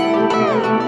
Música